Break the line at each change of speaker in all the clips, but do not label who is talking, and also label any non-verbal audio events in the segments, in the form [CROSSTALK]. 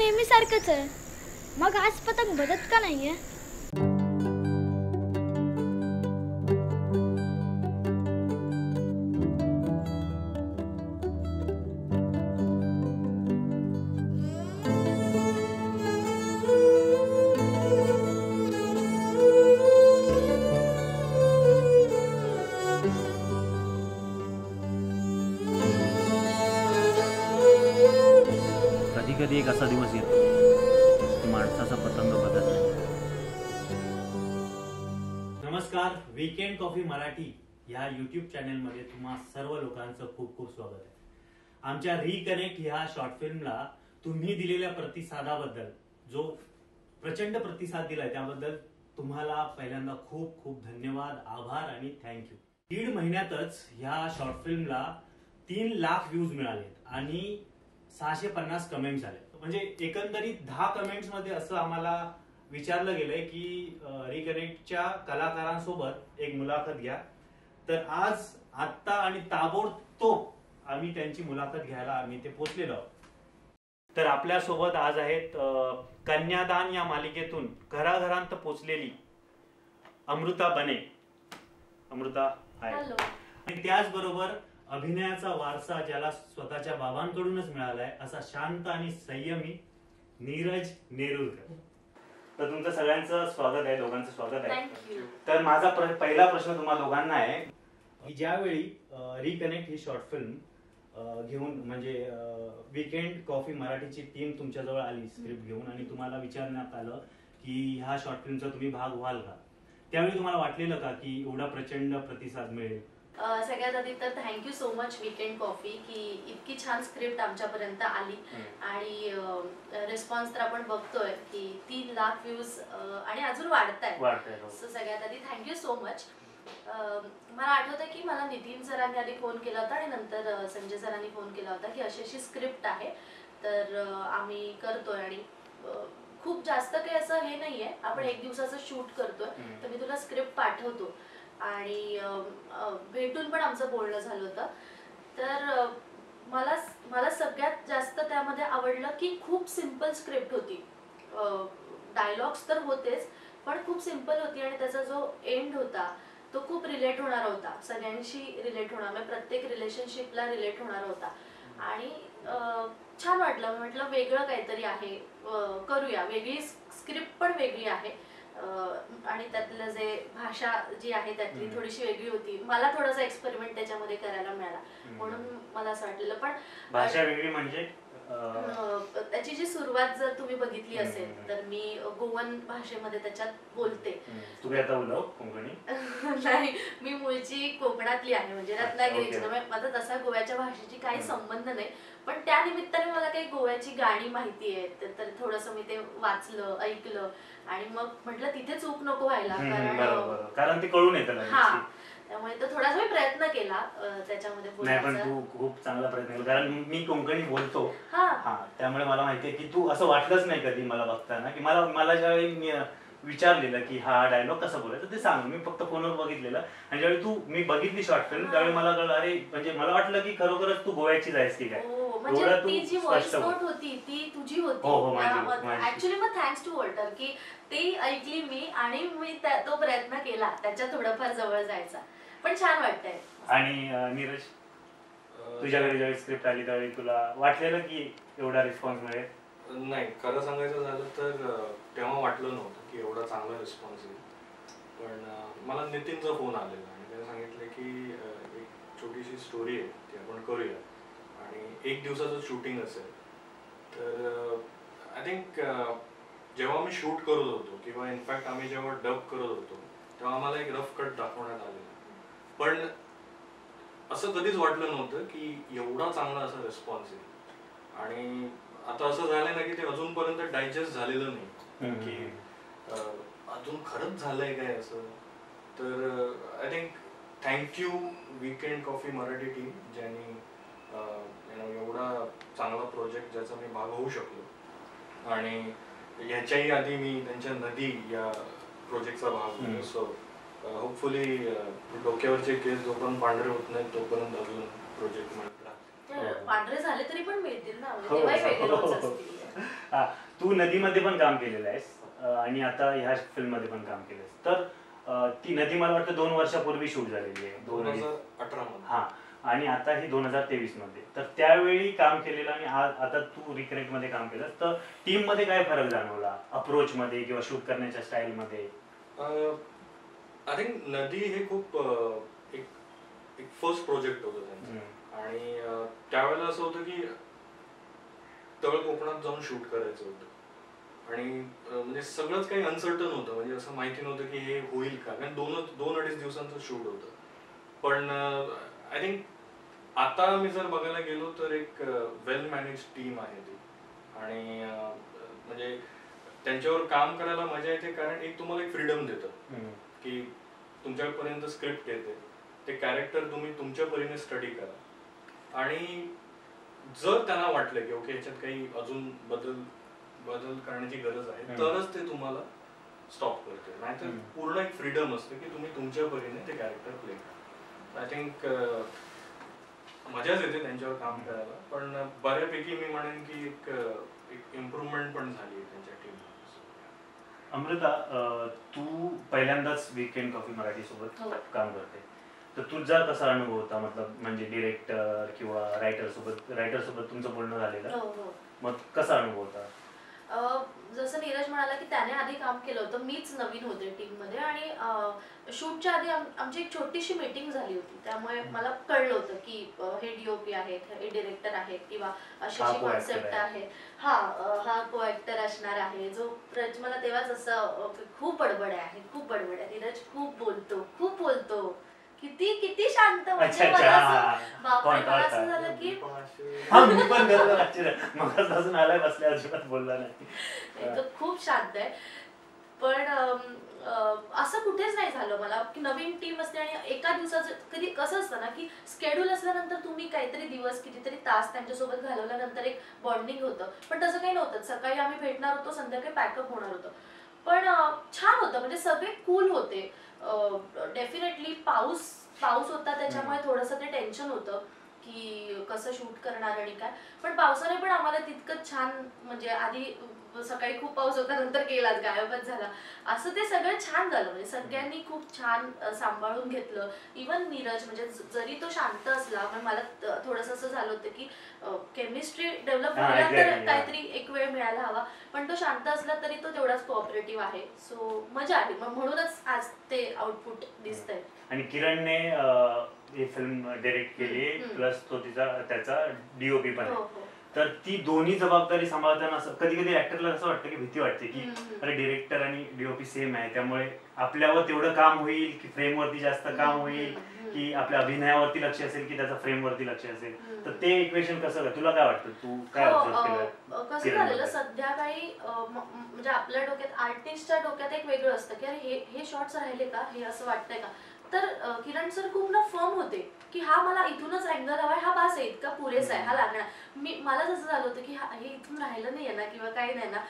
नेहमी सारखंच आहे. मग आज पतंग बदत का नाहीये?
कधी कधी एक असा दिवस येतो. की माणसाचा पतंग बदल नाही. नमस्कार वीकेंड कॉफी मराठी ह्या युट्यूब चॅनेलमध्ये तुम्हा सर्व लोकांचं खूप खूप स्वागत आहे. आमच्या रिकनेक्ट ह्या शॉर्ट फिल्मला तुम्ही दिलेल्या प्रतिसादाबद्दल जो प्रचंड प्रतिसाद दिलाय त्याबद्दल तुम्हाला पहिल्यांदा खूप खूप धन्यवाद आभार आणि थँक्यू दीड महिन्यातच ह्या शॉर्ट फिल्मला तीन लाख व्ह्यूज मिळालेत आणि सहाशे पन्नास कमेंट्स आले. म्हणजे एकंदरीत दहा कमेंट्समध्ये असं आम्हाला विचारलं गेलंय की रिकनेक्टच्या कलाकारांसोबत एक मुलाखत घ्या. तर आज आत्ता आणि ताबडतोब आम्ही त्यांची मुलाखत घ्यायला आम्ही ते पोचलेलो आहोत. तर आपल्यासोबत आज आहेत कन्यादान या मालिकेतून घराघरांत पोचलेली अमृता बने. अमृता
हॅलो
आणि त्याचबरोबर अभिनयाचा वारसा ज्याला स्वतःच्या बाबांकडूनच मिळालाय असा शांत आणि संयमी नीरज नेरुरकर तर तुमचं सगळ्यांचं स्वागत आहे दोघांचं स्वागत आहे. तर माझा पहिला प्रश्न तुम्हा दोघांना आहे की ज्यावेळी रिकनेक्ट ही शॉर्ट फिल्म घेऊन म्हणजे वीकेंड कॉफी मराठीची टीम तुमच्याजवळ आली स्क्रिप्ट घेऊन आणि तुम्हाला विचारण्यात आलं की ह्या शॉर्ट फिल्मचा तुम्ही भाग व्हाल का? त्यावेळी तुम्हाला वाटलेलं का की एवढा प्रचंड प्रतिसाद मिळेल?
सगळ्यात आधी तर thank you so much weekend coffee की इतकी छान स्क्रिप्ट आमच्यापर्यंत आली. आणि रिस्पॉन्स तर आपण बघतोय की तीन लाख व्ह्यूज आणि अजून वाढत आहेत.
वाटतंय हो.
सो सगळ्यात आधी थँक्यू सो मच मला आठवतं की मला नितीन सरांनी आधी फोन केला होता आणि नंतर संजय सरांनी फोन केला होता की अशी अशी स्क्रिप्ट आहे. तर आम्ही करतोय आणि खूप जास्त काही असं हे नाहीये. आपण एक दिवसाचं शूट करतोय. तर मी तुला स्क्रिप्ट पाठवतो. आणि भेटून पण आमचं बोलणं झालं होतं. तर मला मला सगळ्यात जास्त त्यामध्ये आवडलं की खूप सिंपल स्क्रिप्ट होती. डायलॉग्स तर होतेच पण खूप सिंपल होती आणि त्याचा जो एंड होता तो खूप रिलेट होणार होता. सगळ्यांशी रिलेट होणार म्हणजे प्रत्येक रिलेशनशिपला रिलेट होणार होता. आणि छान वाटलं. म्हटलं वेगळं काहीतरी आहे. करूया. वेगळी स्क्रिप्ट पण वेगळी आहे. आणि त्यातलं जे भाषा जी आहे त्यातली. थोडीशी वेगळी होती. मला थोडासा एक्सपेरिमेंट त्याच्यामध्ये करायला मिळाला. म्हणून मला असं वाटलेलं. पण
भाषा वेगळी म्हणजे?
त्याची जी सुरुवात जर तुम्ही बघितली असेल. तर मी गोवन भाषेमध्ये त्याच्यात बोलते.
आता कोकणी. [LAUGHS]
नाही मी मूळची कोकणातली आहे. म्हणजे रत्नागिरीची. त्यामुळे माझा तसा गोव्याच्या भाषेची काही. संबंध नाही. पण त्या निमित्ताने मला काही गोव्याची गाणी माहिती आहेत. तर थोडस मी ते वाचलं ऐकलं. आणि मग म्हटलं तिथे चूक नको व्हायला कारण
ते कळून येतं
हा. त्यामुळे तो थोडासा मी प्रयत्न केला त्याच्यामध्ये
नाही पण तू खूप चांगला प्रयत्न केला. कारण मी कोकणी बोलतो.
हा.
त्यामुळे मला माहितीये की तू असं वाटलंच नाही कधी मला बघताना की मला मला ज्यावेळी मी विचारलेलं की हा डायलॉग कसा बोलायचा ते सांग. मी फक्त फोनवर बघितलेलं. आणि ज्यावेळी तू मी बघितली शॉर्ट फिल्म. त्यावेळी मला कळलं अरे म्हणजे मला वाटलं की खरोखरच तू गोव्याचीच आहेस की काय.
हो. म्हणजे
तू
जी व्हॉइस
स्पष्ट.
नोट होती. ती तुझी होती
हो, हो, माझी, माझी.
ऍक्च्युली मग थँक्स टू वॉल्टर की ती ऐकली मी आणि मी त्या- तो प्रयत्न केला त्याच्या थोडंफार जवळ जायचा. पण छान वाटतंय.
आणि अं, नीरज तुझ्या घरी ज्यावेळी स्क्रिप्ट आली त्यावेळी तुला वाटलेलं की एवढा रिस्पॉन्स मिळेल?
नाही खरं सांगायचं झालं तर अं, तेव्हा वाटलं नव्हतं की एवढा चांगला रिस्पॉन्स येईल. पण अं, मला नितीनचा फोन आलेला आणि त्याने सांगितलं की अं, एक छोटीशी स्टोरी आहे ती आपण करूया. आणि एक दिवसाचं शूटिंग असेल. तर आय थिंक जेव्हा मी शूट करत होतो किंवा इनफॅक्ट आम्ही जेव्हा डब करत होतो तेव्हा आम्हाला एक रफ कट दाखवण्यात आलेला. पण असं कधीच वाटलं नव्हतं की एवढा चांगला असा रिस्पॉन्स येईल. आणि आता असं झालंय ना की ते अजूनपर्यंत डायजेस्ट झालेलं नाही. की अजून खरंच झालंय काय असं? तर I think thank you weekend coffee Marathi team ज्यांनी एवढा चांगला प्रोजेक्ट ज्याचा मी भाग होऊ शकलो. आणि ह्याच्याही आधी मी त्यांच्या नदी या प्रोजेक्टचा भाग होतो. सो होपफुली डोक्यावरचे केस जोपर्यंत पांढरे होत नाहीत तोपर्यंत अजून प्रोजेक्ट मिळत
पांढरे झाले तरी पण मिळतील ना? म्हणजे
हो, [LAUGHS] तू नदीमध्ये पण काम केलेलं आहेस आणि आता ह्या फिल्ममध्ये पण काम केलंस तर ती नदी मला वाटतं दोन वर्षापूर्वी शूट झालेली आहे.
दोन
दोन
हजार अठरा मध्ये.
हा. आणि आता ही दोन हजार तेवीसमध्ये. तर त्यावेळी काम केलेलं आणि आता तू रिक्रेटमध्ये काम केलं तर टीममध्ये काय फरक जाणवला? अप्रोच मध्ये किंवा शूट करण्याच्या स्टाईल मध्ये?
आय थिंक नदी हे खूप एक एक फर्स्ट प्रोजेक्ट होतं त्यांचं. आणि त्यावेळेला असं होतं की तळ कोकणात जाऊन शूट करायचं होतं. आणि म्हणजे सगळंच काही अनसर्टन होतं. म्हणजे असं माहिती नव्हतं की हे होईल का? कारण दोनच दोन अडीच दिवसांचं शूट होतं. पण आय थिंक आता मी जर बघायला गेलो तर एक वेल मॅनेज टीम आहे ती आणि म्हणजे त्यांच्यावर काम करायला मजा येते कारण एक तुम्हाला एक फ्रीडम देतं. की तुमच्यापर्यंत स्क्रिप्ट येते ते कॅरेक्टर तुम्ही तुमच्या परीने स्टडी करा आणि जर त्यांना वाटलं की ओके ह्याच्यात काही अजून बदल बदल करण्याची गरज आहे. तरच ते तुम्हाला स्टॉप करते नाहीतर. पूर्ण एक फ्रीडम असते की तुम्ही तुमच्या परीने ते कॅरेक्टर प्ले करा आय थिंक मजाच येते त्यांच्यावर काम करायला. पण बऱ्यापैकी मी म्हणेन की एक एक इम्प्रुव्हमेंट पण झाली आहे त्यांच्या टीम
अमृता तू पहिल्यांदाच वीकेंड कॉफी मराठी सोबत
हो.
काम करते. तर तुझा कसा अनुभव होता मतलब म्हणजे डिरेक्टर किंवा रायटर सोबत रायटर सोबत तुमचं बोलणं झालेलं.
हो हो.
मग कसा अनुभव होता?
जसं नीरज म्हणाला की त्याने आधी काम केलं होतं मीच नवीन होते टीममध्ये आणि शूटच्या आधी आम- आमची एक छोटीशी मीटिंग झाली होती. त्यामुळे मला कळलं होतं की हे डीओपी आहेत हे डिरेक्टर आहेत किंवा अशी अशी कॉन्सेप्ट
आहे.
हा हा को ऍक्टर असणार आहे. जो मला तेव्हाच असं खूप बडबड आहे खूप बडबड आहे. नीरज खूप बोलतो खूप बोलतो. किती किती शांत
अच्छा
म्हणजे मला
हा,
असं. बापरे
कोण-
मला
कोण-
असं झालं की
हा मी पण करतो आश्चर्य. मगापासून आलाय बसल्या अजिबात बोलला नाही.
नाही, तो खूप शांत आहे. पण अम, अ, असं कुठेच नाही झालं मला. की नवीन टीम असते आणि एका दिवसाचं कधी कसं असतं ना की स्केड्यूल असल्यानंतर तुम्ही काहीतरी दिवस कितीतरी तास त्यांच्यासोबत घालवल्यानंतर एक बॉन्डिंग होतं. पण तसं काही नव्हतं. सकाळी आम्ही भेटणार होतो संध्याकाळी पॅकअप होणार होतं. पण छान होतं. म्हणजे सगळे कूल होते. डेफिनेटली पाऊस पाऊस होता त्याच्यामुळे थोडंसं ते टेन्शन होतं की कसं शूट करणार आणि काय. पण पावसाने पण आम्हाला तितकं छान म्हणजे आधी सकाळी खूप पाऊस होता नंतर गेलाच गायबच झाला. असं ते सगळं छान झालं. म्हणजे सगळ्यांनी खूप छान सांभाळून घेतलं. इवन नीरज म्हणजे जरी तो शांत असला पण मला थोडंसं असं झालं होतं की केमिस्ट्री डेव्हलप व्हायला तर. काहीतरी एक वेळ मिळायला हवा. पण तो शांत असला तरी तो तेवढाच कोऑपरेटिव्ह आहे. सो मजा आली. मग म्हणूनच आज ते आउटपुट दिसतंय.
आणि किरणने ही फिल्म डायरेक्ट केली. प्लस तो तिचा त्याचा डीओपी पण तर ती दोन्ही जबाबदारी सांभाळताना असं कधी कधी ऍक्टरला असं वाटतं की भीती वाटते की. अरे डिरेक्टर आणि डीओपी सेम आहे. त्यामुळे आपल्यावर तेवढं काम होईल की फ्रेम वरती जास्त काम होईल. की आपल्या अभिनयावरती लक्ष असेल की त्याचा फ्रेम वरती लक्ष असेल. तर ते इक्वेशन कसं तुला काय वाटतं? तू काय
हो, कसं झालेलं? म- म- म्हणजे आपल्या डोक्यात आर्टिस्टच्या डोक्यात एक वेगळं असतं की अरे हे हे शॉर्ट्स राहिले का? हे असं वाटतंय का? तर किरण सर खूप ना फर्म होते की हा मला इथूनच अँगल हवा हा बास आहे इतका पुरेसा आहे हा लागणार. मी मला जसं झालं होतं की हा हे इथून राहिलं नाही ना किंवा काही नाही ना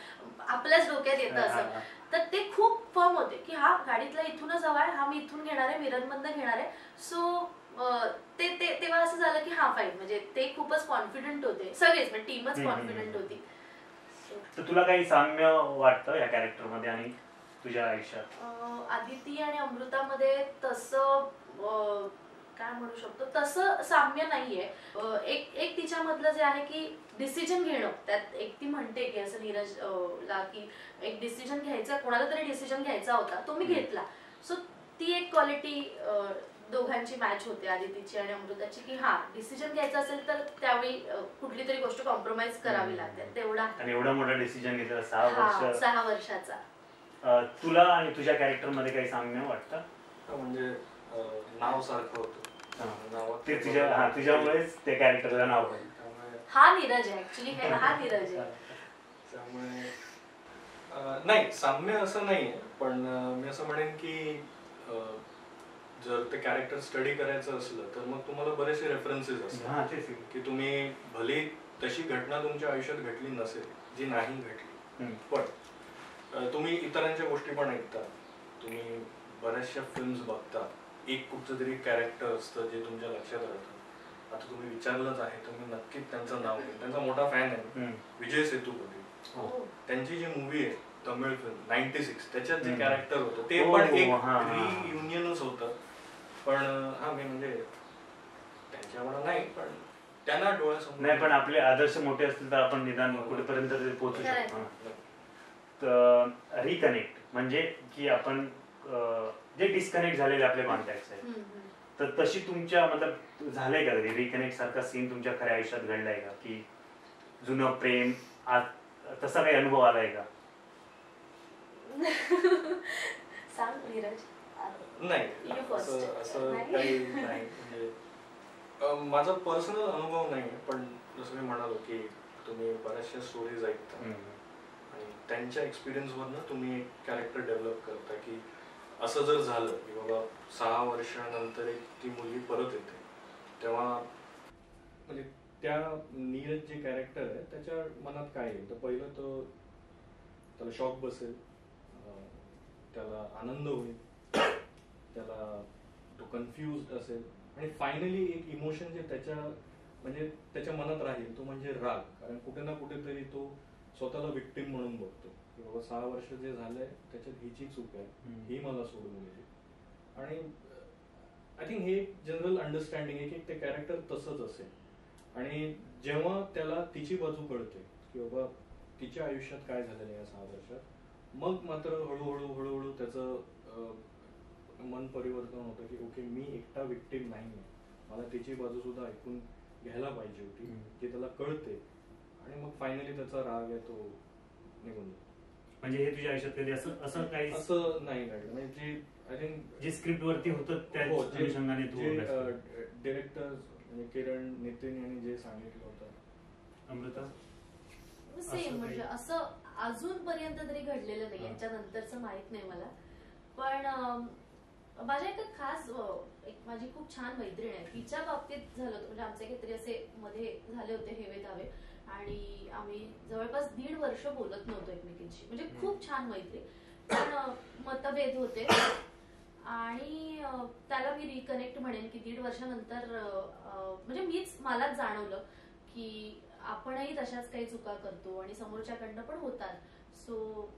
आपल्याच डोक्यात येतं असं. तर ते खूप फर्म होते की हा गाडीतला इथूनच हवा आहे हा मी इथून घेणार आहे मिरनमधनं घेणार आहे. सो ते ते तेव्हा असं झालं की हा फाईन म्हणजे ते खूपच कॉन्फिडंट होते. सगळेच म्हणजे टीमच कॉन्फिडंट. होती.
तुला काही साम्य वाटतं या कॅरेक्टरमध्ये आणि तुझ्या आयुष्यात?
अं, आदिती आणि अमृतामध्ये तसं अं, काय म्हणू शकतो? तसं साम्य नाहीये. अं, एक एक तिच्यामधलं जे आहे की डिसिजन घेणं. त्यात एक ती म्हणते की असं नीरज अं, ला की एक डिसिजन घ्यायचा कोणाला तरी डिसिजन घ्यायचा होता तो मी
हम्म.
घेतला. सो ती एक क्वालिटी दोघांची मॅच होते आदितीची आणि अमृताची की हा डिसिजन घ्यायचा असेल तर त्यावेळी अं, कुठली तरी गोष्ट कॉम्प्रोमाइज करावी. लागते. तेवढा.
आणि एवढा मोठा डिसिजन घेतला सहा
हा
वर्ष
सहा वर्षाचा.
तुला आणि तुझ्या कॅरेक्टरमध्ये काही साम्य वाटतं
म्हणजे नाव सारखं होतं
हा. ते तुझ्या हा तुझ्यामुळेच ते कॅरेक्टरला नाव
हा नीरज आहे ऍक्च्युली हे नीरज आहे [LAUGHS]
त्यामुळे अं, नाही साम्य असं नाही पण मी असं म्हणेन की जर ते कॅरेक्टर स्टडी करायचं असलं तर मग तुम्हाला बरेचसे रेफरन्सेस असतात
हा.
की तुम्ही भले तशी घटना तुमच्या आयुष्यात घडली नसेल जी नाही घडली
हम्म.
पण तुम्ही इतरांच्या गोष्टी पण ऐकता तुम्ही बऱ्याचशा फिल्म्स बघता एक कुठचं तरी कॅरेक्टर असतं जे तुमच्या लक्षात राहतं आता तुम्ही विचारलंच आहे तर मी नक्कीच त्यांचं नाव घेईन त्यांचा मोठा फॅन आहे. विजय सेतुपती
हो.
त्यांची जी मूवी आहे तमिळ फिल्म नाईन्टी सिक्स त्याच्यात जे. कॅरेक्टर होतं ते
हो,
पण
हो,
एक. रियुनियनच होतं पण हा मी म्हणजे त्यांच्या म्हणा नाही पण त्यांना डोळ्यासमोर
नाही पण आपले आदर्श मोठे असतील तर आपण निदान कुठेपर्यंत तरी पोहोचू. शकतो रिकनेक्ट म्हणजे की आपण जे डिस्कनेक्ट झालेले आपले कॉन्टॅक्ट आहेत. तर तशी तुमच्या मतलब झालंय का कधी रिकनेक्ट सारखा सीन तुमच्या खऱ्या आयुष्यात घडलाय का? की जुनं प्रेम आज तसा काही अनुभव आलाय का? [LAUGHS]
सांग नीरज.
नाही
You first.
असं असं [LAUGHS]
नाही.
काही नाही म्हणजे माझा पर्सनल अनुभव नाही पण जसं मी म्हणालो की तुम्ही बऱ्याचशा स्टोरीज ऐकता. त्यांच्या एक्सपिरियन्सवरनं तुम्ही एक कॅरेक्टर डेव्हलप करता की असं जर झालं की बाबा सहा वर्षानंतर एक ती मुलगी परत येते तेव्हा म्हणजे त्या नीरज जे कॅरेक्टर आहे त्याच्या मनात काय येईल तर पहिलं तर त्याला शॉक बसेल त्याला आनंद होईल त्याला तो कन्फ्युज असेल. आणि फायनली एक इमोशन जे त्याच्या म्हणजे त्याच्या मनात राहील तो म्हणजे राग. कारण कुठे ना कुठेतरी तो स्वतःला विक्टीम म्हणून बघतो. की बाबा सहा वर्ष जे झालंय त्याच्यात हिची चूक आहे. ही मला सोडून गेली आणि आय थिंक हे जनरल अंडरस्टँडिंग आहे की ते कॅरेक्टर तसंच असेल. आणि जेव्हा त्याला तिची बाजू कळते की बाबा तिच्या आयुष्यात काय झालेलं आहे या सहा वर्षात मग मात्र हळूहळू हळूहळू त्याचं मन परिवर्तन होतं की ओके मी एकटा विक्टीम नाही आहे मला तिची बाजू सुद्धा ऐकून घ्यायला पाहिजे होती. की त्याला कळते. आणि मग फायनली त्याचा राग आहे तो निघून जातो.
म्हणजे हे तुझ्या आयुष्यात कधी असं असं काही
असं नाही घडलं म्हणजे जे आय थिंक
जे स्क्रिप्ट वरती होतं त्या
हो, जे-
अनुषंगाने तू
जे
अभ्यास केला.
डिरेक्टर म्हणजे किरण नितीन यांनी जे सांगितलं होतं.
अमृता?
सेम
काही-
म्हणजे असं अजूनपर्यंत तरी घडलेलं नाही.
हा.
याच्यानंतरचं माहीत नाही मला. पण माझ्या एका खास अं, एक माझी खूप छान मैत्रीण आहे. तिच्या बाबतीत झालं होतं म्हणजे आमचे काहीतरी असे मध्ये झाले होते हेवे. दावे आणि आम्ही जवळपास दीड वर्ष बोलत नव्हतो एकमेकींशी. म्हणजे खूप छान मैत्री. पण मतभेद होते. आणि त्याला मी रिकनेक्ट म्हणेन की दीड वर्षानंतर म्हणजे मीच मलाच जाणवलं की आपणही तशाच काही चुका करतो आणि समोरच्याकडनं पण होतात. सो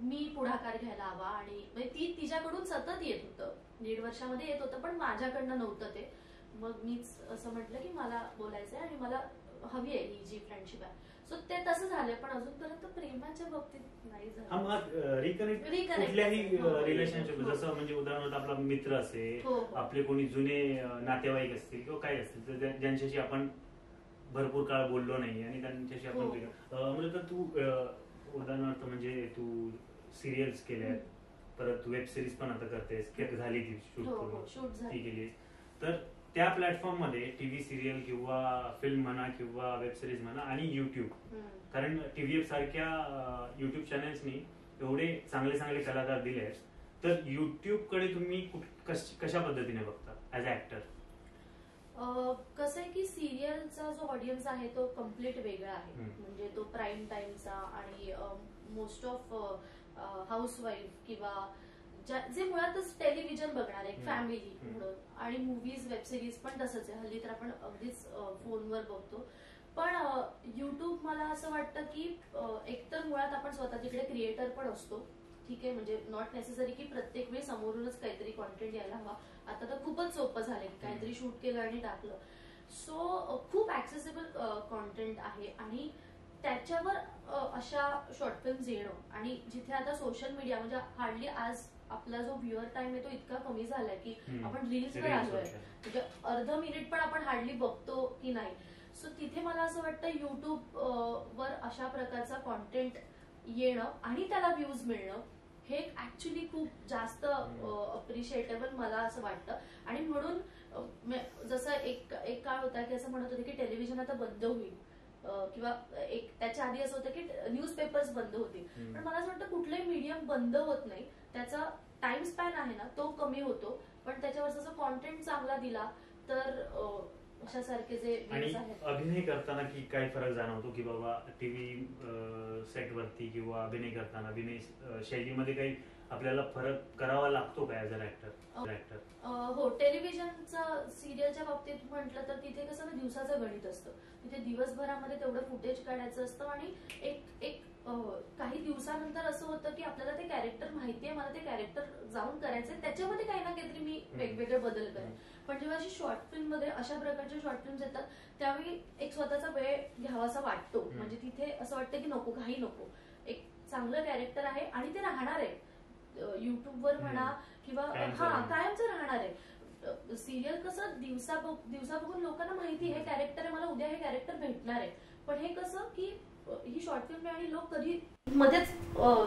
मी पुढाकार घ्यायला हवा आणि म्हणजे ती तिच्याकडून सतत येत होतं. दीड वर्षामध्ये येत होतं पण माझ्याकडनं नव्हतं ते. मग मीच असं म्हटलं की मला बोलायचंय आणि मला हवी आहे ही जी फ्रेंडशिप आहे सो ते तसं झालं पण अजूनपर्यंत प्रेमाच्या बाबतीत नाही
हा
झालं
मग रिकनेक्ट
Reconnect
कुठल्याही
असेल. हो.
रिलेशनशिप
हो.
जसं म्हणजे उदाहरणार्थ आपला मित्र असेल
हो हो
आपले कोणी जुने अं, नातेवाईक असतील किंवा काही असतील तर ज्यांच्याशी आपण भरपूर काळ बोललो नाही आणि त्यांच्याशी आपण
हो.
अं, अमृता तू अं, उदाहरणार्थ म्हणजे तू सिरियल्स केल्यात परत वेब सिरीज पण आता करतेस के- झाली ती शूट
हो हो
करून ती तर त्या प्लॅटफॉर्ममध्ये टीव्ही सिरियल किंवा फिल्म म्हणा किंवा वेब सिरीज म्हणा आणि युट्यूब. कारण टीव्हीएफ सारख्या युट्यूब चॅनल्सनी एवढे चांगले चांगले कलाकार दिले आहेत तर युट्यूबकडे तुम्ही कश- पद्धतीने बघता ऍज अ ऍक्टर
कसं आहे की सिरियलचा जो ऑडियन्स आहे तो कंप्लीट वेगळा आहे. म्हणजे तो प्राईम टाइमचा आणि मोस्ट ऑफ हाऊसवाईफ किंवा ज्या- जे मुळातच टेलिव्हिजन बघणार आहे
हम्म.
फॅमिली. म्हणून. आणि मूवीज वेब सिरीज पण तसंच आहे. हल्ली तर आपण अगदीच फोनवर बघतो. पण युट्यूब मला असं वाटतं की एकतर मुळात आपण स्वतः तिकडे क्रिएटर पण असतो. ठीक आहे? म्हणजे नॉट नेसेसरी की प्रत्येक वेळी समोरूनच काहीतरी कॉन्टेंट यायला हवा. आता तर खूपच सोपं झालंय की काहीतरी शूट केलं आणि टाकलं. सो खूप ऍक्सेसिबल कॉन्टेंट आहे. आणि त्याच्यावर अशा शॉर्ट फिल्म्स येणं आणि जिथे आता सोशल मीडिया म्हणजे हार्डली आज आपला जो व्ह्युअर टाइम आहे तो इतका कमी झालाय की. आपण रील्सवर आलोय. म्हणजे अर्ध मिनिट पण आपण हार्डली बघतो की नाही. सो तिथे मला असं वाटतं युट्यूब वर अशा प्रकारचा कॉन्टेंट येणं आणि त्याला व्ह्यूज मिळणं हे ऍक्च्युली खूप जास्त अप्रिशिएटेबल मला असं वाटतं. आणि म्हणून जसं एक एक काळ होता की असं म्हणत होते की टेलिव्हिजन आता बंद होईल. किंवा एक त्याच्या आधी असं होतं की न्यूजपेपर्स बंद होतील. पण मला असं वाटतं कुठलंही मीडियम बंद होत नाही. त्याचा टाइम स्पॅन आहे ना तो कमी होतो. पण त्याच्यावर जसं कॉन्टेंट चांगला दिला तर अ, अशासारखे जे
आणि अभिनय करताना की काय फरक जाणवतो की बाबा टीव्ही सेट वरती किंवा अभिनय करताना अभिनय शैलीमध्ये काही आपल्याला फरक करावा लागतो का ऍज अन ऍक्टर ऍक्टर
हो टेलिव्हिजनचा सिरियलच्या बाबतीत म्हटलं तर तिथे कसं ना दिवसाचं गणित असतं. तिथे दिवसभरामध्ये तेवढं फुटेज काढायचं असतं आणि एक एक काही दिवसानंतर असं होतं की आपल्याला ते कॅरेक्टर माहिती आहे मला ते कॅरेक्टर जाऊन करायचंय. त्याच्यामध्ये काही ना काहीतरी मी वेगवेगळे बदल करेन. पण जेव्हा अशी शॉर्ट फिल्ममध्ये अशा प्रकारचे शॉर्ट फिल्म येतात त्यावेळी एक स्वतःचा वेळ घ्यावासा वाटतो. म्हणजे तिथे असं वाटतं की नको काही नको. एक चांगलं कॅरेक्टर आहे आणि ते राहणार आहे. युट्यूबवर म्हणा किंवा हा. कायमचं राहणार आहे. सिरियल कसं दिवसा दिवसा बघून लोकांना माहिती आहे हे कॅरेक्टर आहे मला उद्या हे कॅरेक्टर भेटणार आहे. पण हे कसं की ही शॉर्ट फिल्म आहे आणि लोक कधी मध्येच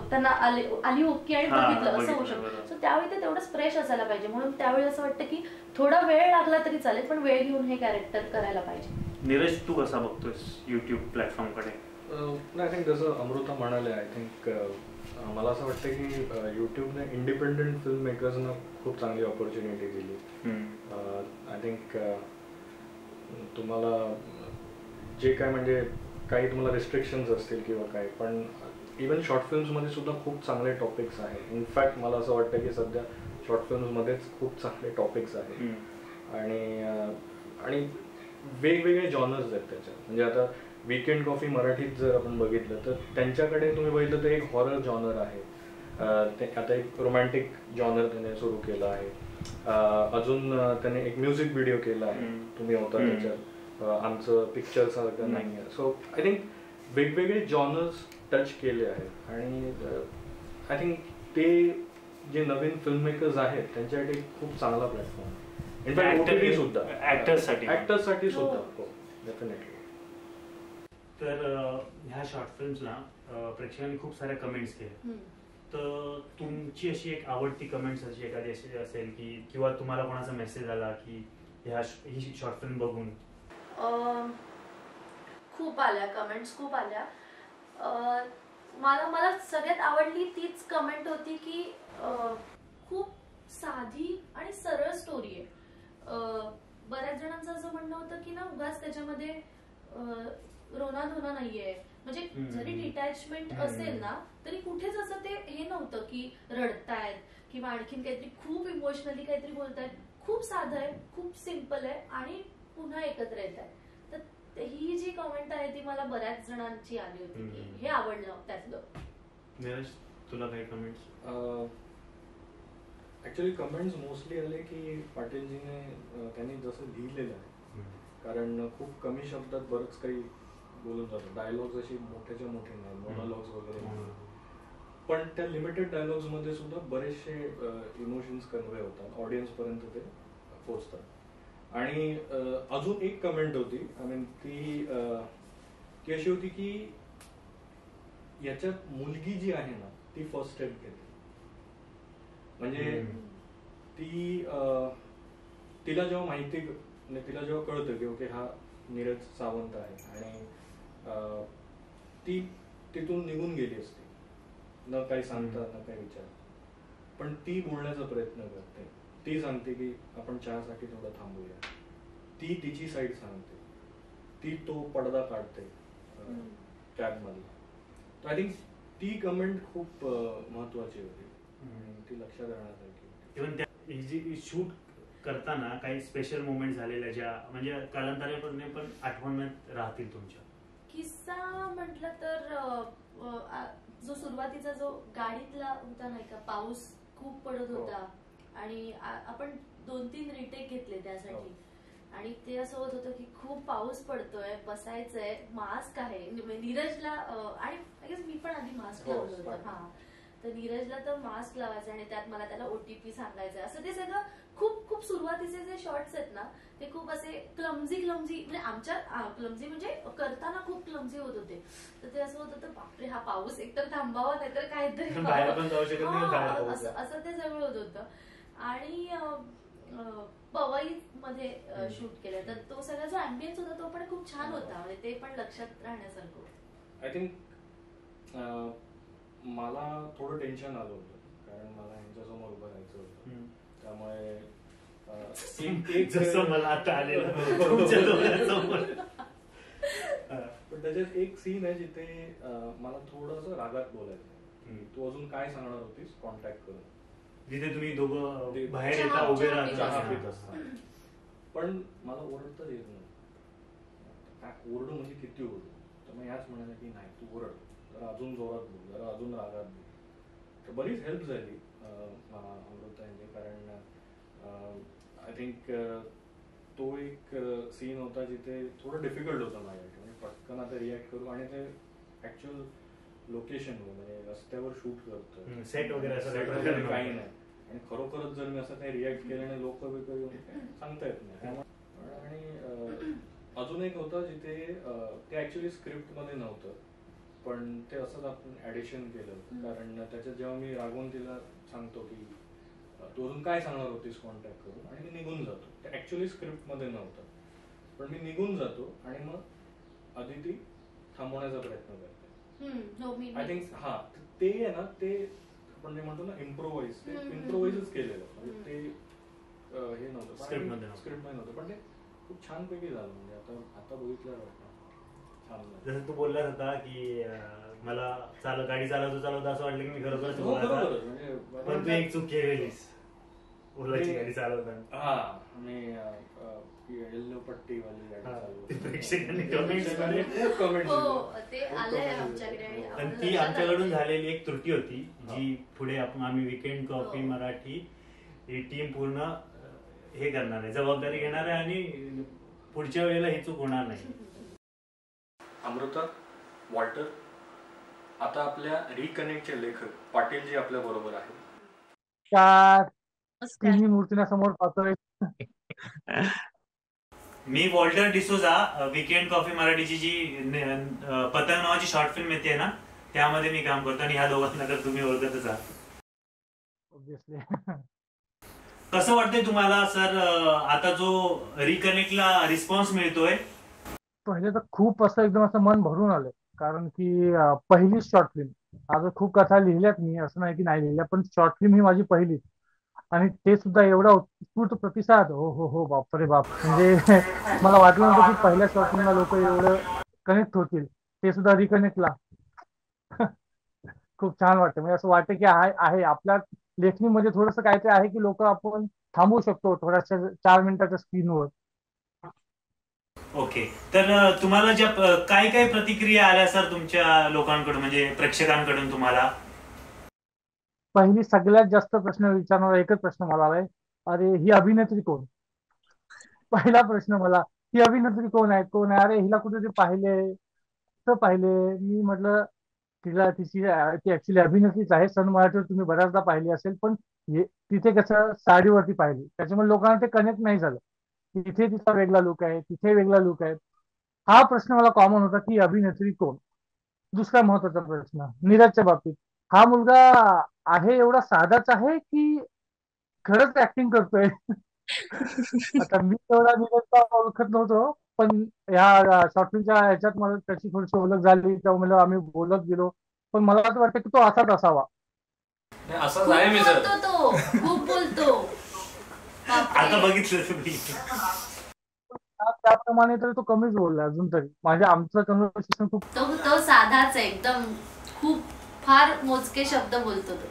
त्यांना आले आली ओके आणि बघितलं असं होऊ शकतं. सो त्यावेळी ते तेवढंच फ्रेश असायला पाहिजे. म्हणून त्यावेळी असं वाटतं की थोडा वेळ लागला तरी चालेल पण वेळ घेऊन हे कॅरेक्टर करायला पाहिजे.
नीरज तू कसा बघतोयस युट्यूब प्लॅटफॉर्मकडे
आय थिंक जसं अमृता म्हणाले आय थिंक मला असं वाटतं की यूट्यूबने इंडिपेंडंट फिल्म मेकर्सना खूप चांगली ऑपॉर्च्युनिटी दिली. आय थिंक तुम्हाला जे काय म्हणजे काही तुम्हाला रिस्ट्रिक्शन्स असतील किंवा काय पण इवन शॉर्ट फिल्म्समध्ये सुद्धा खूप चांगले टॉपिक्स आहेत इनफॅक्ट मला असं वाटतं की सध्या शॉर्ट फिल्म्समध्येच खूप चांगले टॉपिक्स आहेत. आणि आणि वेगवेगळे जॉनर्स आहेत त्याच्यात. म्हणजे आता वीकेंड कॉफी मराठीत जर आपण बघितलं तर त्यांच्याकडे तुम्ही बघितलं तर एक हॉरर जॉनर आहे. ते आता एक रोमॅन्टिक जॉनर त्याने सुरू केला आहे. अजून त्याने एक म्युझिक व्हिडिओ केला आहे. तुम्ही होता. त्याच्यात. आमचं पिक्चर सारखं
हम्म.
नाही आहे सो आय थिंक वेगवेगळे जॉनर्स टच केले आहेत. आणि आय थिंक ते जे नवीन फिल्म मेकर्स आहेत त्यांच्यासाठी एक खूप चांगला प्लॅटफॉर्म ओटीटी सुद्धा.
हो.
सुद्धा. हो डेफिनेटली
तर ह्या शॉर्ट फिल्म्सला प्रेक्षकांनी खूप साऱ्या कमेंट्स केल्या. तर तुमची अशी एक आवडती कमेंट्स अशी एखादी अशी असेल की किंवा तुम्हाला कोणाचा मेसेज आला की ह्या ही शॉर्ट फिल्म बघून
खूप आल्या कमेंट्स खूप आल्या मला मला सगळ्यात आवडली तीच कमेंट होती की खूप साधी आणि सरळ स्टोरी आहे बऱ्याच जणांचं असं म्हणणं होतं की ना उगाच त्याच्यामध्ये रोना धोना नाहीये म्हणजे. जरी डिटॅचमेंट. असेल ना तरी कुठेच असं ते हे नव्हतं की रडतायत किंवा आणखीन काहीतरी खूप इमोशनली काहीतरी बोलतायत खूप साधं आहे खूप सिंपल आहे आणि पुन्हा एकत्र येत आहे तर ते- ही जी कमेंट आहे ती मला बऱ्याच जणांची आली होती की. हे आवडलं त्यातलं.
नीरज तुला काही कमेंट्स
ऍक्च्युली कमेंट्स मोस्टली आले की पाटीलजीने अं, त्यांनी जसं लिहिलेलं आहे. कारण खूप कमी शब्दात बरंच काही बोलून जातं. डायलॉग्स अशी मोठ्याच्या मोठे नाही मोनोलॉग्स वगैरे. नाही. पण त्या लिमिटेड डायलॉग्समध्ये सुद्धा बरेचसे इमोशन्स कन्वे होतात. ऑडियन्स पर्यंत ते पोहोचतात. आणि अजून एक कमेंट होती. आय मीन ती ती अशी होती की याच्यात मुलगी जी आहे ना ती फर्स्ट स्टेप घेते. म्हणजे. ती तिला जेव्हा माहिती म्हणजे तिला जेव्हा कळतं की ओके हा नीरज सावंत आहे आणि अं, ती तिथून निघून गेली असती. न काही सांगता न काही विचार पण ती बोलण्याचा प्रयत्न करते. ती सांगते की आपण चहासाठी थोडं थांबूया. ती तिची साईड सांगते. ती तो पडदा काढते
हम्म.
कॅब मधला. तर आय थिंक ती कमेंट खूप महत्वाची होती. ती लक्षात राहण्यासारखी
इव्हन त्या जी शूट करताना काही स्पेशल मोमेंट झालेल्या ज्या म्हणजे कालांतराने पण आठवणीत राहतील तुमच्या.
किस्सा म्हटलं तर जो सुरुवातीचा जो गाडीतला होता नाही का पाऊस खूप पडत. होता. आणि आपण दोन तीन रिटेक घेतले त्यासाठी.
हो.
आणि ते असं होत होतं की खूप पाऊस पडतोय बसायचंय मास्क आहे. म्हणजे नीरजला आणि मी पण आधी मास्क
हो,
लावलं होतं. हा. तर नीरजला तर मास्क लावायचं आणि त्यात मला त्याला ओटीपी सांगायचं असं ते सगळं खूप खूप सुरुवातीचे जे शॉर्ट्स आहेत ना ते खूप असे क्लमझी क्लमझी म्हणजे आमच्या क्लमझी म्हणजे करताना खूप क्लमझी होत होते. तर ते असं होत होतं बापरे हा पाऊस एकतर थांबावा नाहीतर काहीतरी. असं ते सगळं होत होतं. आणि पवई मध्ये. शूट केलं. तर तो सगळा जो अँबियन्स होता तो पण खूप छान होता. म्हणजे ते पण लक्षात राहण्यासारखं.
आय थिंक मला थोडं टेन्शन आलं होतं. कारण मला यांच्यासमोर उभं राहायचं होतं. त्यामुळे अं, [LAUGHS] एक- एक-
जसं मला आता आलेलं. [LAUGHS]
पण त्याच्यात एक सीन आहे जिथे मला थोडंसं रागात बोलायचं. तू अजून काय सांगणार होतीस? कॉन्टॅक्ट करून.
जिथे तुम्ही दोघं बाहेर येता उभे राहता.
पण मला ओरडताच येत नाही. काय ओरडू म्हणजे किती ओरडू? तर मग याच म्हणाले की नाही तू ओरड. जरा अजून जोरात बोल जरा अजून रागात बोल. तर बरीच हेल्प झाली अं, मला अमृता यांची कारण आय थिंक तो एक सीन होता जिथे थोडं डिफिकल्ट होतं माझ्यासाठी. म्हणजे पटकन आता रिॲक्ट करू. आणि ते ॲक्च्युअल लोकेशनवर म्हणजे रस्त्यावर शूट करतो
set वगैरे असं काही
वगैरे. नाही. आणि खरोखरच जर मी असं काही रिॲक्ट केल्याने लोक बिक येऊन सांगता येत नाही. त्यामुळे आणि अजून एक होतं जिथे ते ऍक्च्युली स्क्रिप्टमध्ये नव्हतं. पण ते असंच आपण ऍडिशन केलं. कारण त्याच्यात जेव्हा मी रागवून तिला सांगतो की तू अजून काय सांगणार होतीस कॉन्टॅक्ट करून? आणि मी निघून जातो. ते ऍक्च्युली स्क्रिप्टमध्ये नव्हतं. पण मी निघून जातो आणि मग अदिती थांबवण्याचा प्रयत्न करते. आय थिंक हा ते आहे ना ते आपण जे म्हणतो ना इम्प्रोवाइज ते इम्प्रोवाइजच. केलेलं म्हणजे. ते हे नव्हतं
Script मध्ये नव्हतं.
स्क्रिप्टमध्ये नव्हतं पण ते खूप छानपैकी झालं म्हणजे आता आता बघितलं छान झालं.
जसं तू बोललास होता की मला चाल गाडी चालवतो चालवतो असं वाटलं की मी खरोखरच
हो. म्हणजे
पण तू एक चूक केलेलीस ओलाची
ते-
गाडी चालवताना
हा येल्लो पट्टी वाली गाडी
हा, प्रेक्षकांनी
हो आलंय आमच्याकडे
आमच्याकडून. झालेली एक त्रुटी होती जी पुढे आपण आम्ही विकेंड कॉफी
हो.
मराठी ही टीम पूर्ण हे करणार आहे जबाबदारी घेणार आहे आणि पुढच्या वेळेला ही चूक होणार नाही
अमृता वॉल्टर आता आपल्या रिकनेक्टचे लेखक पाटीलजी आपल्या बरोबर आहेत.
चार. तिन्ही मूर्तींना समोर पाहतोय.
मी वॉल्टर डिसोजा विकेंड कॉफी मराठीची जी पतंग नावाची शॉर्ट फिल्म येते ना त्यामध्ये मी काम करतो आणि ह्या दोघांना तर तुम्ही ओळखतच आहात.
ऑब्विसली
कसं वाटतंय तुम्हाला सर आता जो रिकनेक्टला रिस्पॉन्स मिळतोय?
पहिले तर खूप असं एकदम असं मन भरून आलं कारण की पहिलीच शॉर्ट फिल्म आज खूप कथा लिहिल्यात मी असं नाही की नाही लिहिल्या पण शॉर्ट फिल्म ही माझी पहिलीच. आणि ते सुद्धा एवढा उत्स्फूर्त प्रतिसाद. हो हो हो बापरे बाप. म्हणजे [LAUGHS] मला वाटलं नव्हतं की पहिल्या शॉर्ट लोक एवढं कनेक्ट होतील. ते सुद्धा रिकनेक्टला [LAUGHS] खूप छान वाटतं. म्हणजे असं वाटतं की आहे आहे. आपल्या लेखणीमध्ये थोडंसं काहीतरी आहे की लोक आपण थांबवू शकतो थोड्याशा चार मिनिटाच्या स्क्रीनवर
ओके. तर तुम्हाला ज्या काय काय प्रतिक्रिया आल्या सर तुमच्या लोकांकडून? म्हणजे प्रेक्षकांकडून तुम्हाला?
पहिली सगळ्यात जास्त प्रश्न विचारणारा एकच प्रश्न मला आलाय. अरे ही अभिनेत्री कोण? पहिला प्रश्न मला ही अभिनेत्री कोण आहे कोण आहे? अरे हिला कुठे पाहिले. तर पाहिले? मी म्हटलं तिला तिची ती ऍक्च्युली अभिनेत्रीच आहे. सन मराठीवर तुम्ही बऱ्याचदा पाहिली असेल पण तिथे कसं साडीवरती पाहिली. त्याच्यामुळे लोकांना ते कनेक्ट नाही झालं. तिथे तिचा वेगळा लुक आहे तिथे वेगळा लुक आहे. हा प्रश्न मला कॉमन होता की अभिनेत्री कोण? दुसरा महत्त्वाचा प्रश्न नीरजच्या बाबतीत. हा मुलगा आहे एवढा साधाच आहे की खरंच ऍक्टिंग करतोय. [LAUGHS] आता मी तेवढा नीरजला ओळखत नव्हतो पण ह्या शॉर्ट फिल्मच्या ह्याच्यात मला त्याची थोडीशी ओळख झाली तेव्हा मला आम्ही बोलत गेलो. पण मला असं वाटतं की तो असाच असावा.
असंच आहे मी सर.
तो. खूप बोलतो.
आता बघितलं
त्याप्रमाणे तरी तो कमीच बोलला अजून तरी. म्हणजे आमचं कन्व्हर्सेशन खूप
तो तो साधाच आहे एकदम खूप फार मोजके शब्द बोलतो तो.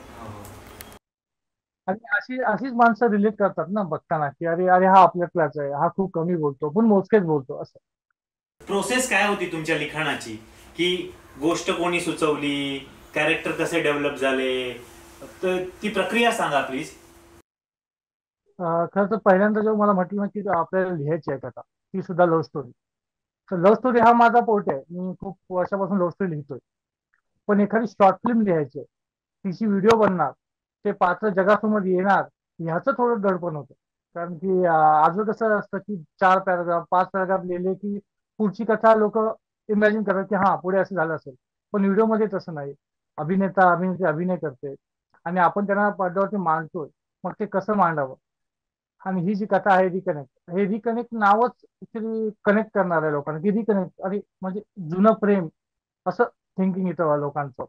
आणि अशी अशीच माणसं रिलेट करतात ना बघताना की अरे अरे हा आपल्यातलाच आहे हा खूप कमी बोलतो पण मोजकेच बोलतो असं.
प्रोसेस काय होती तुमच्या लिखाणाची? की गोष्ट कोणी सुचवली कॅरेक्टर कसे डेव्हलप झाले? तर ती प्रक्रिया सांगा प्लीज
अं, खरं तर पहिल्यांदा जेव्हा मला म्हटलं ना की आपल्याला लिहायची आहे कथा ती सुद्धा लव्ह स्टोरी तर लव्ह स्टोरी हा माझा पोट आहे. मी खूप वर्षापासून लव्ह स्टोरी लिहितोय. पण एखादी शॉर्ट फिल्म लिहायची तिची व्हिडिओ बनणार ते पात्र जगासमोर येणार ह्याचं थोडं दडपण होतं. कारण की अं, कसं असतं की चार पॅराग्राफ पाच पॅराग्राफ लिहिले की पुढची कथा लोक इमॅजिन करतात की हा पुढे असं झालं असेल. पण व्हिडिओमध्ये तसं नाही. अभिनेता अभिनेत्री अभिनय करते. आणि आपण त्यांना पडद्यावरती मांडतोय मग ते कसं मांडावं? आणि ही जी कथा आहे रिकनेक्ट हे रिकनेक्ट नावच ऍक्च्युली कनेक्ट करणार आहे लोकांना की रिकनेक्ट अरे म्हणजे जुनं प्रेम असं थिंकिंग येतं लोकांचं.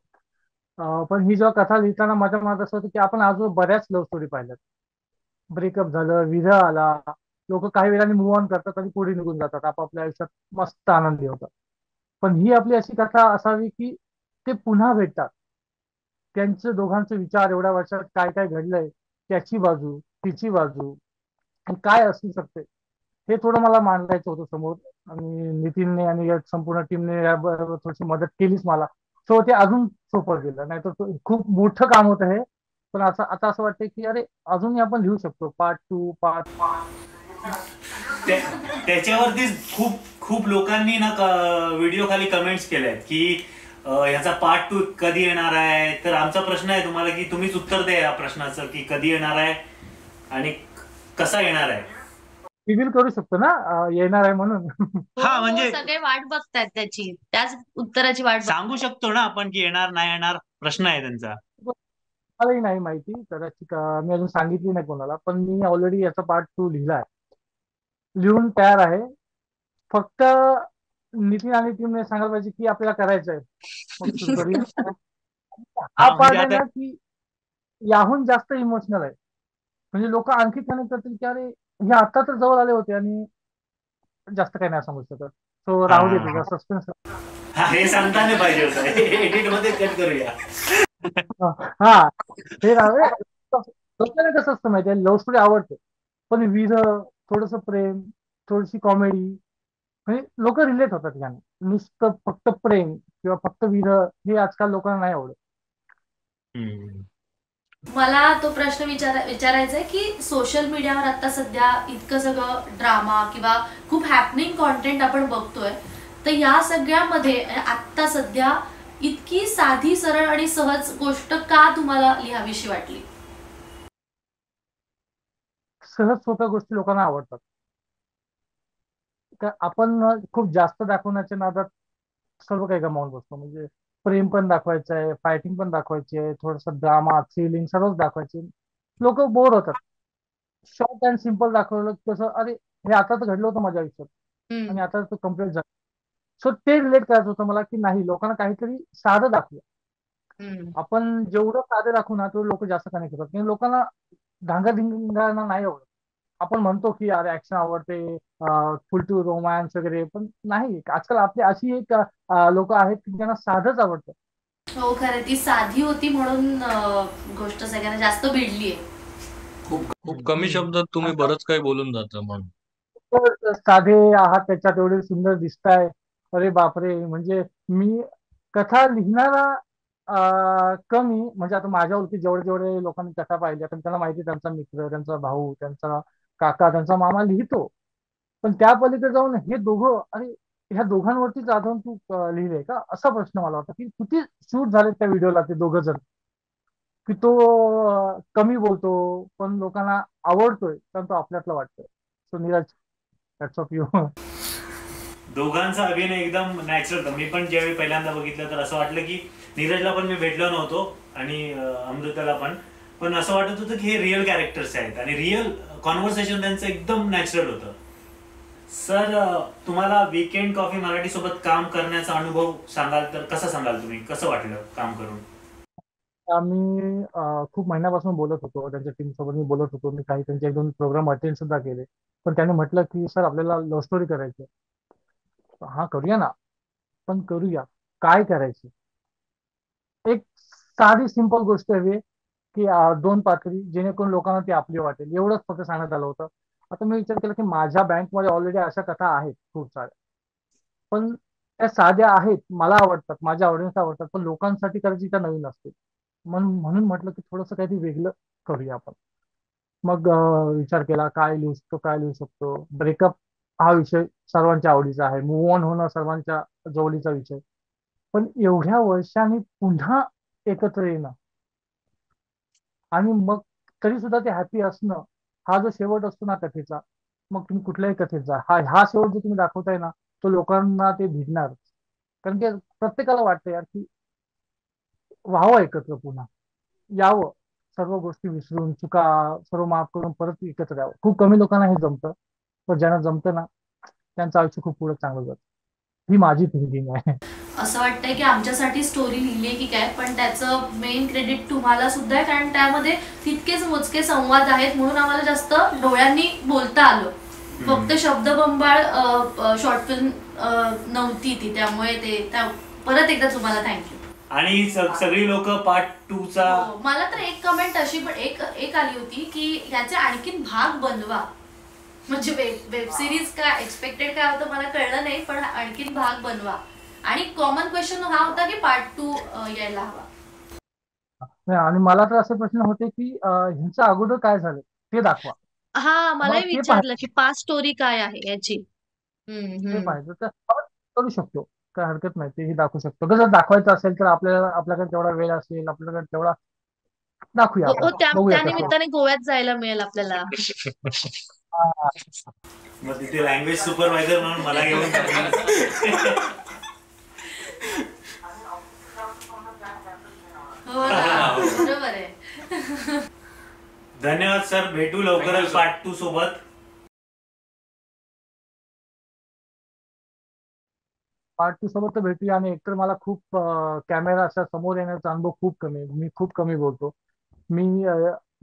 पण ही जेव्हा कथा लिहिताना माझ्या मनात असं होतं की आपण आज बऱ्याच लव्ह स्टोरी पाहिल्यात. ब्रेकअप झालं विरह आला लोक काही वेळाने मूव्ह ऑन करतात आणि पुढे निघून जातात आपापल्या आयुष्यात मस्त आनंदी होतात. पण ही आपली अशी कथा असावी की ते पुन्हा भेटतात. त्यांचे दोघांचे विचार एवढ्या वर्षात काय काय घडलंय त्याची बाजू तिची बाजू काय असू शकते हे थोडं मला मांडायचं होतं समोर. आणि नितीनने आणि या संपूर्ण टीमने याबरोबर थोडीशी मदत केलीच मला. सो ते अजून सोपं गेलं. नाहीतर तर खूप मोठं काम होतं हे. पण असं आता असं वाटतं की अरे अजूनही आपण लिहू शकतो. पार्ट टू पार्ट
त्याच्यावरती खूप खूप लोकांनी ना व्हिडिओ खाली कमेंट्स केल्या की ह्याचा पार्ट टू कधी येणार आहे? तर आमचा प्रश्न आहे तुम्हाला की तुम्हीच उत्तर द्या या प्रश्नाचं की कधी येणार आहे आणि कसा येणार आहे?
रिव्हील करू शकतो ना? येणार आहे म्हणून.
हा,
हो,
म्हणजे-
सगळे वाट बघतायत त्याची. त्याच उत्तराची वाट.
सांगू शकतो ना आपण की येणार नाही येणार? प्रश्न आहे त्यांचा.
मलाही नाही माहिती. कदाचित मी अजून सांगितली नाही कोणाला पण मी ऑलरेडी याचा पार्ट टू लिहिला आहे. लिहून तयार आहे. फक्त नितीन आणि टीमने सांगायला पाहिजे की आपल्याला करायचं आहे. मग सुरू करूया. [LAUGHS] हा
हा,
पार्ट
म्हणजे
आहे ना की याहून जास्त इमोशनल आहे. म्हणजे लोक आणखी कनेक्ट करतील की अरे हे आता तर जवळ आले होते आणि जास्त काही नाही सांगू शकत सो राहू दे. तुझा सस्पेन्स
हा, सांगता नाही पाहिजे होतं. एडिटमध्ये कट करूया.
हा हे. राहू कसं असतं माहितीये लव्ह स्टोरी आवडते. पण विरह थोडस प्रेम थोडीशी कॉमेडी म्हणजे लोक रिलेट होतात याने नुसतं फक्त प्रेम किंवा फक्त विरह हे आजकाल लोकांना नाही आवडत.
मला तो प्रश्न विचारा विचारायचा आहे की सोशल मीडियावर आता सध्या इतकं सगळं ड्रामा किंवा खूप हॅपनिंग कॉन्टेंट आपण बघतोय तर या सगळ्यामध्ये आत्ता सध्या इतकी साधी सरळ आणि सहज गोष्ट का तुम्हाला लिहावीशी वाटली?
सहज सोप्या गोष्टी लोकांना आवडतात. आपण खूप जास्त दाखवण्याच्या नादात सर्व काही गमावून बसतो. म्हणजे प्रेम पण दाखवायचं आहे फायटिंग पण दाखवायची आहे थोडस ड्रामा थ्रिलिंग सर्वच दाखवायचे. लोक बोर होतात. शॉर्ट अँड सिंपल दाखवलं की कसं अरे हे आता तर घडलं होतं माझ्या आयुष्यात. आणि आता तो कंप्लीट झाला. सो ते रिलेट करायचं होतं मला की नाही लोकांना काहीतरी साधं दाखवलं आपण जेवढं साधं दाखवू ना तेवढं लोक जास्त कनेक्ट होतात. कारण लोकांना धांगाधिंगाणा नाही आवडत. आपण म्हणतो की अरे ऍक्शन आवडते फुल टू रोमॅन्स वगैरे पण नाही. आजकाल आपली अशी एक लोक आहेत की ज्यांना साधंच आवडतं.
हो खरं ती साधी होती म्हणून गोष्ट सगळ्यांना जास्त भिडली आहे.
खूप खूप कमी शब्दात तुम्ही बरंच काही बोलून जाता म्हणून.
साधे आहात त्याच्यात एवढे सुंदर दिसताय. अरे बापरे म्हणजे मी कथा लिहिणारा अं, कमी म्हणजे आता माझ्या ओळखी जेवढे जेवढे लोकांनी कथा पाहिल्या पण त्यांना माहिती त्यांचा मित्र त्यांचा भाऊ त्यांचा काका त्यांचा मामा लिहितो. पण त्या पलीकडे जाऊन हे दोघं अरे ह्या दोघांवरतीच आधारून तू लिहिले लिहिलंय का? असा प्रश्न मला वाटतं की किती शूट झाले त्या व्हिडिओला ते दोघं जण? की तो कमी बोलतो पण लोकांना आवडतोय कारण तो आपल्यातला वाटतोय. So Neeraj that's off you
दोघांचा अभिनय एकदम नॅचरल होता. मी पण ज्यावेळी पहिल्यांदा बघितलं तर असं वाटलं की नीरजला पण मी भेटलो नव्हतो आणि अमृताला पण. पण असं वाटत होतं की हे रिअल कॅरेक्टर्स आहेत. आणि रिअल कॉन्व्हर्सेशन त्यांचं एकदम नॅचरल होतं. सर तुम्हाला वीकेंड कॉफी मराठी सोबत काम करण्याचा अनुभव सांगाल तर कसं सांगाल तुम्ही? कसं वाटलं काम करून?
आम्ही खूप महिन्यापासून बोलत होतो. त्यांच्या टीम सोबत मी बोलत होतो. मी काही त्यांचे एक दोन प्रोग्राम अटेंड सुद्धा केले. पण त्याने म्हटलं की सर आपल्याला लव्ह स्टोरी करायची हा करूया ना. पण करूया. काय करायची एक साधी सिंपल गोष्ट हवी आहे की दोन पातळी जेणेकरून लोकांना ती आपली वाटेल. एवढंच फक्त सांगण्यात आलं होतं. आता मी विचार केला की माझ्या बँकमध्ये ऑलरेडी अशा कथा आहेत खूप साऱ्या. पण त्या साध्या आहेत मला आवडतात माझ्या ऑडियन्स आवडतात पण लोकांसाठी करायची त्या नवीन असते म्हणून म्हणून म्हटलं की थोडंसं काहीतरी वेगळं करूया आपण. मग विचार केला काय लिहू शकतो काय लिहू शकतो? ब्रेकअप हा विषय सर्वांच्या आवडीचा आहे. मूव ऑन होणं सर्वांच्या जवळीचा विषय. पण एवढ्या वर्षांनी पुन्हा एकत्र येणं आणि मग तरी सुद्धा ते हॅपी असणं हा जो शेवट असतो ना कथेचा मग तुम्ही कुठल्याही कथेत जा हा हा शेवट जो तुम्ही दाखवताय ना तो लोकांना ते भिडणार. कारण की प्रत्येकाला वाटतं यार की व्हावं एकत्र पुन्हा. यावं सर्व गोष्टी विसरून चुका सर्व माफ करून परत एकत्र यावं. खूप कमी लोकांना हे जमतं पण ज्यांना जमतं ना त्यांचं आयुष्य खूप पुढे चांगलं जातं. ही माझी थिंकिंग आहे.
असं वाटतंय की आमच्यासाठी स्टोरी लिहिली की काय पण त्याचं मेन क्रेडिट तुम्हाला सुद्धा आहे कारण त्यामध्ये तितकेच मोजके संवाद आहेत म्हणून आम्हाला जास्त डोळ्यांनी बोलता आलं. फक्त शब्दबंबाळ शॉर्ट फिल्म नव्हती ती त्यामुळे ते त्या परत एकदा तुम्हाला थँक्यू
आणि सगळी लोक पार्ट टू चा
हो, मला तर एक कमेंट अशी पण एक एक आली होती की याचे आणखीन भाग बनवा. म्हणजे वेब वेब सिरीज काय एक्सपेक्टेड काय होतं मला कळलं नाही पण आणखीन भाग बनवा. आणि कॉमन क्वेश्चन हा होता की पार्ट टू यायला हवा.
आणि मला तर असे प्रश्न होते की ह्यांच्या अगोदर काय झालं ते दाखवा.
हा मलाही विचारलं की पास्ट स्टोरी काय आहे याची.
पाहिजे तर करू शकतो. काय हरकत नाही तेही दाखवू शकतो. कसं दाखवायचं असेल तर आपल्याला आपल्याकडे तेवढा वेळ असेल आपल्याकडे तेवढा दाखवूया
हो हो,
आपण.
त्या
बघूया
त्या
कसं
निमित्ताने गोव्यात जायला मिळेल आपल्याला.
मग तिथे लँग्वेज सुपरवायझर म्हणून मला घेऊन.
हो ना. बरोबर आहे.
धन्यवाद सर. भेटू लवकरच पार्ट टू सोबत.
पार्ट टू सोबत तर भेटूया आणि एकतर मला खूप कॅमेरा असा समोर येण्याचा अनुभव खूप कमी आहे. मी खूप कमी बोलतो. मी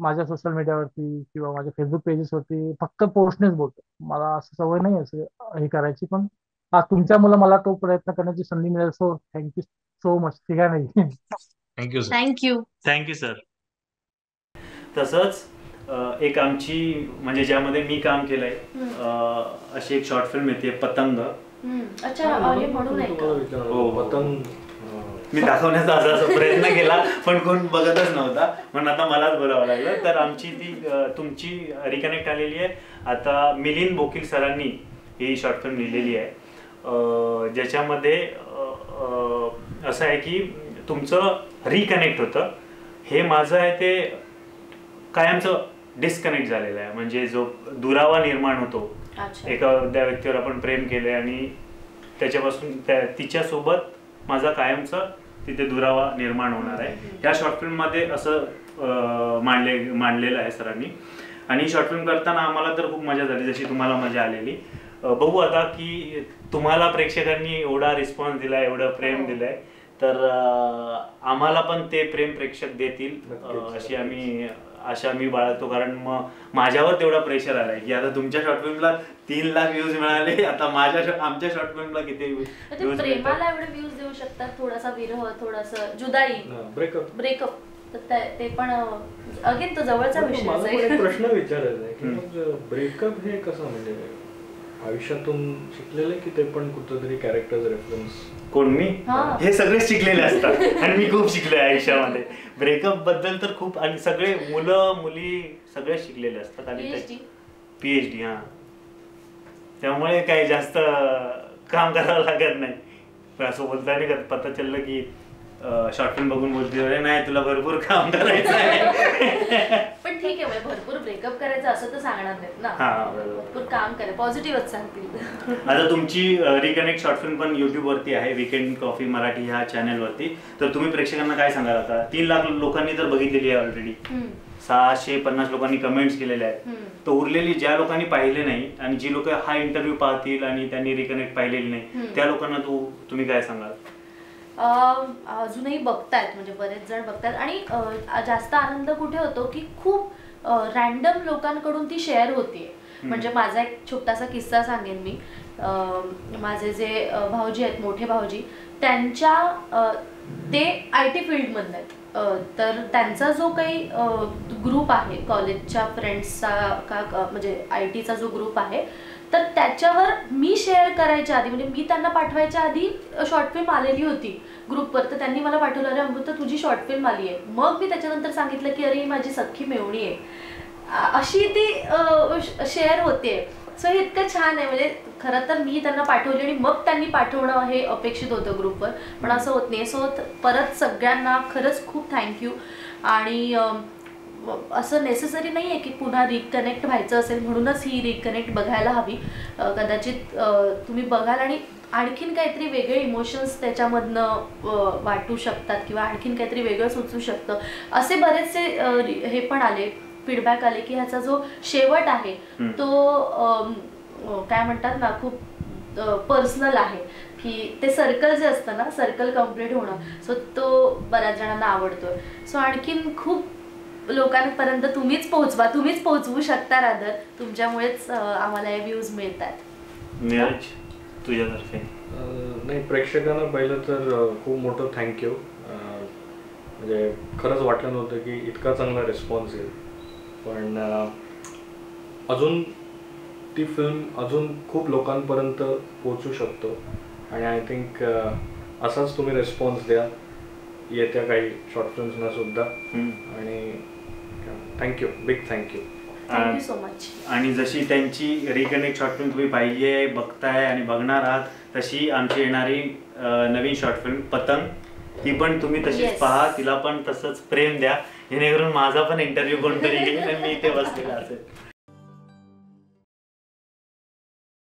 माझ्या सोशल मीडियावरती किंवा माझ्या फेसबुक पेजेसवरती फक्त पोस्टनेच बोलतो. मला असं सवय नाही असं हे करायची पण आज तुमच्यामुळे मला तो प्रयत्न करण्याची संधी मिळेल. सो थँक्यू सो मच ठीक आहे नाही
thank you sir
thank you
thank you sir तसंच अं, एक आमची म्हणजे ज्यामध्ये मी काम केलंय अं, अशी एक शॉर्ट फिल्म येते पतंग.
हम्म. अच्छा हे म्हणून आहे का?
हो.
पतंग
मी दाखवण्याचा असा असा प्रयत्न केला पण कोण बघतच नव्हता. म्हणून आता मलाच बोलावं लागलं. तर आमची ती अं, तुमची रिकनेक्ट आलेली आहे. आता मिलिंद बोकील सरांनी ही शॉर्ट फिल्म लिहिलेली आहे. ज्याच्यामध्ये असं आहे की तुमचं रिकनेक्ट होतं. हे माझं आहे ते कायमचं डिस्कनेक्ट झालेलं आहे. म्हणजे जो दुरावा निर्माण होतो.
अच्छा.
एखाद्या व्यक्तीवर आपण प्रेम केले आणि त्याच्यापासून त्या तिच्यासोबत माझा कायमचा तिथे दुरावा निर्माण होणार आहे. या शॉर्ट फिल्ममध्ये असं मांडले मांडलेलं आहे सरांनी. आणि शॉर्ट फिल्म करताना आम्हाला तर खूप मजा झाली. जशी तुम्हाला मजा आलेली. बघू आता की तुम्हाला प्रेक्षकांनी एवढा रिस्पॉन्स दिलाय एवढं प्रेम दिलंय. तर आम्हाला पण ते प्रेम प्रेक्षक देतील. अशी आम्ही आशा मी बाळगतो. कारण मग माझ्यावर तेवढा प्रेशर आलाय. की आता तुमच्या शॉर्ट फिल्मला तीन लाख व्ह्यूज मिळाले. आता माझ्या आमच्या शॉर्ट फिल्मला किती व्ह्यूज
प्रेमाला एवढे व्ह्यूज देऊ शकतात? थोडासा विरह थोडासा जुदाई.
ब्रेकअप
ब्रेकअप तर ते पण अगेन तो जवळचा विषय
प्रश्न विचारायचा आहे की ब्रेकअप हे कसं म्हणजे? आयुष्यातून शिकलेलं की ते पण कुठंतरी कॅरेक्टर रेफरन्स
कोण मी?
हा.
हे सगळे शिकलेले असतात. आणि मी खूप शिकलोय आयुष्यामध्ये. ब्रेकअपबद्दल तर खूप आणि सगळे मुलं मुली सगळे शिकलेले असतात. आणि
PhD.
पीएचडी हा. त्यामुळे काही जास्त काम करावं लागत नाही. असं बोलताना का पता चललं की शॉर्ट फिल्म बघून बोलते "अरे नाही तुला भरपूर काम करायचं आहे. [LAUGHS]
पण ठीक आहे म्हणजे भरपूर ब्रेकअप करायचं असं तर सांगणार नाहीत ना.
हा.
भरपूर काम करे पॉझिटिव्हच सांगतील. [LAUGHS]
आता तुमची रिकनेक्ट शॉर्ट फिल्म पण युट्यूब वरती आहे विकेंड कॉफी मराठी ह्या चॅनल वरती. तर तुम्ही प्रेक्षकांना काय सांगाल आता? तीन लाख लोकांनी तर बघितलेली आहे ऑलरेडी सहाशे पन्नास लोकांनी कमेंट्स केलेले आहेत. तर उरलेली ज्या लोकांनी पाहिले नाही आणि जी लोक हा इंटरव्ह्यू पाहतील आणि त्यांनी रिकनेक्ट पाहिलेली नाही. त्या लोकांना तू तुम्ही काय सांगाल?
अजूनही बघतायत म्हणजे बरेच जण बघतायत. आणि जास्त आनंद कुठे होतो की खूप रॅन्डम लोकांकडून ती शेअर होतीये. म्हणजे माझा एक छोटासा किस्सा सांगेन मी. माझे जे भाऊजी आहेत मोठे भाऊजी त्यांच्या ते आय टी फील्डमधले आहेत. तर त्यांचा जो काही ग्रुप आहे कॉलेजच्या फ्रेंड्सचा का- म्हणजे आय टीचा जो ग्रुप आहे तर त्याच्यावर मी शेअर करायच्या आधी म्हणजे मी त्यांना पाठवायच्या आधी शॉर्ट फिल्म आलेली होती. ग्रुपवर. तर त्यांनी मला पाठवलं अरे अमृता तुझी शॉर्ट फिल्म आली आहे. मग मी त्याच्यानंतर सांगितलं की अरे ही माझी सख्खी मेवणी आहे. अशी ती शेअर होते. सो हे इतकं छान आहे. म्हणजे खरं तर मी त्यांना पाठवली आणि मग त्यांनी पाठवणं हे अपेक्षित होतं ग्रुपवर. पण असं होत नाही. सो परत सगळ्यांना खरंच खूप थँक्यू आणि असं नेसेसरी नाही आहे की पुन्हा रिकनेक्ट व्हायचं असेल म्हणूनच ही रिकनेक्ट बघायला हवी. कदाचित तुम्ही बघाल आणि आणखीन काहीतरी वेगळे इमोशन्स त्याच्यामधनं वाटू शकतात किंवा आणखीन काहीतरी वेगळं सुचू शकतं. असे बरेचसे हे पण आले फीडबॅक आले की ह्याचा जो शेवट आहे. तो काय म्हणतात ना खूप पर्सनल आहे. की ते सर्कल जे असतं ना सर्कल कंप्लीट होणं सो तो बऱ्याच जणांना आवडतोय. सो आणखीन खूप लोकांपर्यंत तुम्हीच पोहोचवा तुम्हीच पोहोचवू शकता रादर तुमच्यामुळेच आम्हाला हे व्ह्यूज मिळतात
तुझ्यातर्फे
नाही प्रेक्षकांना पहिलं तर खूप मोठं थँक्यू म्हणजे खरंच वाटलं नव्हतं की इतका चांगला रिस्पॉन्स येईल. पण अजून ती फिल्म अजून खूप लोकांपर्यंत पोचू शकतो. आणि आय थिंक असाच तुम्ही रिस्पॉन्स द्या. येत्या काही शॉर्ट फिल्म्सना सुद्धा. आणि thank you big thank you
thank you so much
आणि जशी त्यांची रिकनेक्ट शॉर्ट फिल्म तुम्ही पाहिली आहे बघताय आणि बघणार आहात तशी आमची येणारी नवीन शॉर्ट फिल्म पतंग ती पण तुम्ही तशीच. पहा तिला पण तसंच प्रेम द्या. जेणेकरून माझा पण इंटरव्ह्यू कोणतरी घेईल आणि मी इथे बसलेला असेल.